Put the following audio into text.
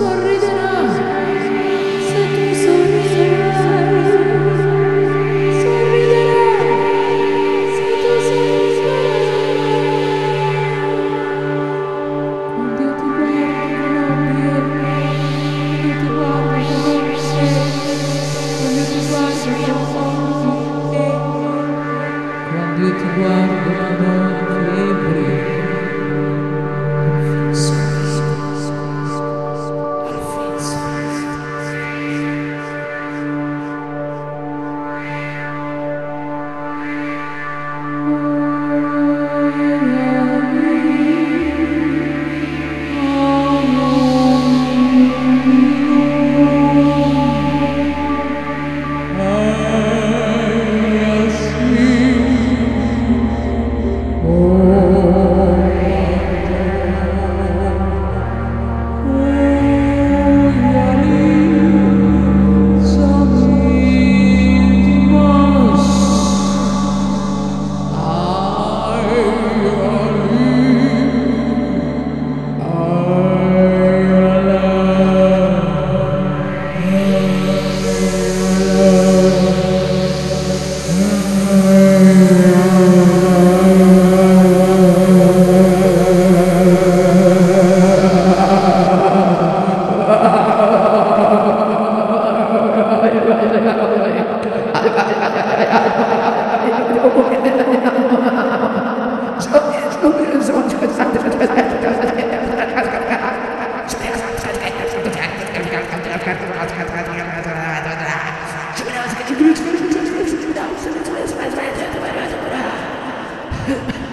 sorriderà Ha